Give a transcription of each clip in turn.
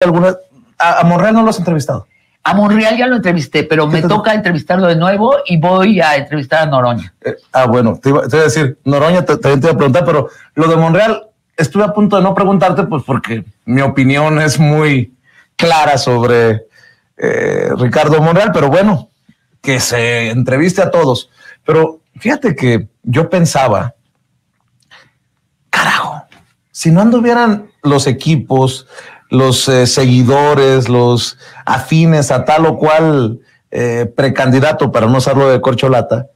alguna. A, Monreal no lo has entrevistado. A Monreal ya lo entrevisté, pero me toca entrevistarlo de nuevo y voy a entrevistar a Noroña. Eh, ah, bueno, te iba, a decir, Noroña también te, iba a preguntar, pero lo de Monreal estuve a punto de no preguntarte, pues porque mi opinión es muy clara sobre eh, Ricardo Monreal, pero bueno, que se entreviste a todos. Pero fíjate que yo pensaba, carajo, si no anduvieran los equipos, los eh, seguidores, los afines a tal o cual eh, precandidato, para no usarlo de corcholata.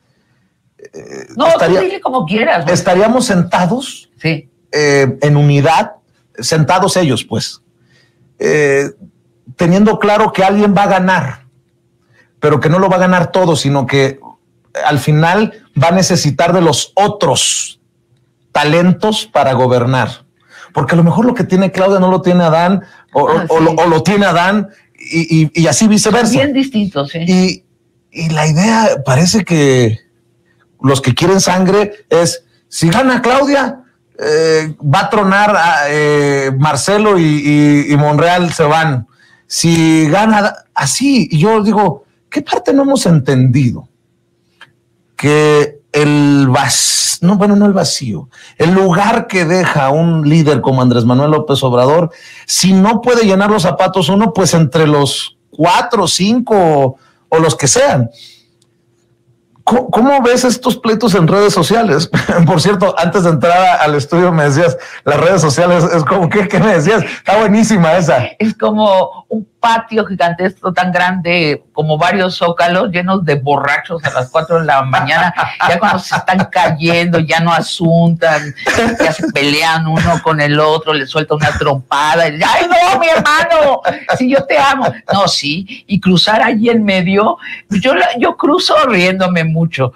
Eh, no, estaría, como quieras. Estaríamos sentados sí. en unidad, sentados ellos, pues, teniendo claro que alguien va a ganar, pero que no lo va a ganar todo, sino que al final va a necesitar de los otros talentos para gobernar porque a lo mejor lo que tiene Claudia no lo tiene Adán, o, ah, lo, tiene Adán, y, así viceversa. Bien distintos, sí. Y, la idea parece que los que quieren sangre es, si gana Claudia, eh, va a tronar a, eh, Marcelo y, y, Monreal se van. Si gana así, y yo digo, ¿qué parte no hemos entendido? Que el vacío, no, bueno, no el vacío, el lugar que deja un líder como Andrés Manuel López Obrador, si no puede llenar los zapatos uno, pues entre los cuatro, cinco o los que sean. ¿Cómo, ves estos pleitos en redes sociales? Por cierto, antes de entrar al estudio me decías, las redes sociales es como, ¿qué, me decías? Está buenísima esa. Es como un patio gigantesco tan grande, como varios zócalos llenos de borrachos a las 4 de la mañana, ya cuando se están cayendo, ya no asuntan, ya se pelean uno con el otro, le suelta una trompada, ¡ay no, mi hermano! Si yo te amo. No, sí, y cruzar allí en medio, yo, yo cruzo riéndome mucho.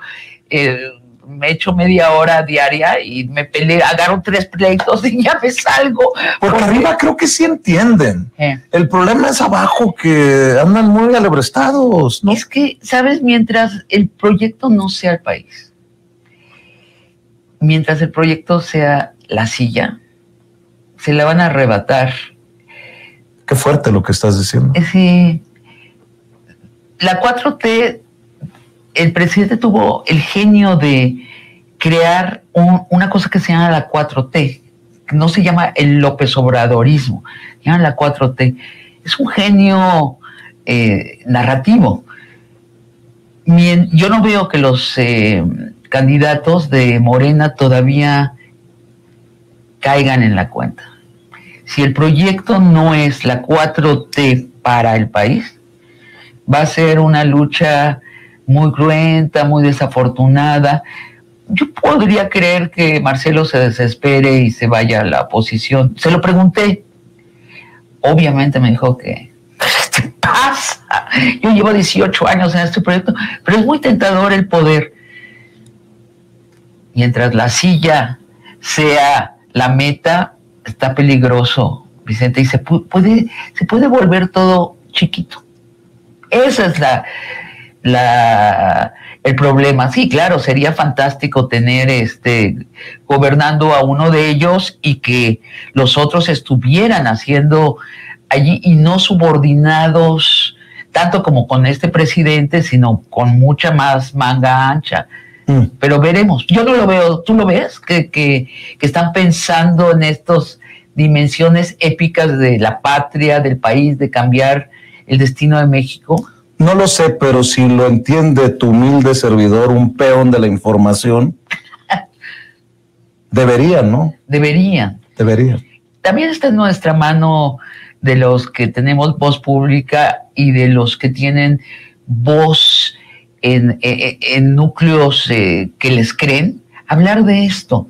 Eh, me echo media hora diaria y me peleo, agarro tres pleitos y ya me salgo. Porque, arriba creo que sí entienden. El problema es abajo que andan muy alebrestados, ¿no? Es que, ¿sabes? Mientras el proyecto no sea el país, mientras el proyecto sea la silla, se la van a arrebatar. Qué fuerte lo que estás diciendo. Sí. La 4T el presidente tuvo el genio de crear una cosa que se llama la 4T, que no se llama el López Obradorismo, se llama la 4T. Es un genio eh, narrativo. Yo no veo que los eh, candidatos de Morena todavía caigan en la cuenta. Si el proyecto no es la 4T para el país, va a ser una lucha muy cruenta, muy desafortunada. Yo podría creer que Marcelo se desespere y se vaya a la oposición. Se lo pregunté. Obviamente me dijo que, ¿qué pasa? Yo llevo 18 años en este proyecto, pero es muy tentador el poder. Mientras la silla sea la meta, está peligroso, Vicente, y se puede, se puede volver todo chiquito. Esa es la, la, el problema. Sí, claro, sería fantástico tener este gobernando a uno de ellos y que los otros estuvieran haciendo allí y no subordinados tanto como con este presidente, sino con mucha más manga ancha. Mm. Pero veremos. Yo no lo veo. ¿Tú lo ves? Que, que, que están pensando en estas dimensiones épicas de la patria, del país, de cambiar el destino de México. No lo sé, pero si lo entiende tu humilde servidor, un peón de la información, deberían, ¿no? Deberían. Deberían. También está en nuestra mano de los que tenemos voz pública y de los que tienen voz en, núcleos eh, que les creen, hablar de esto.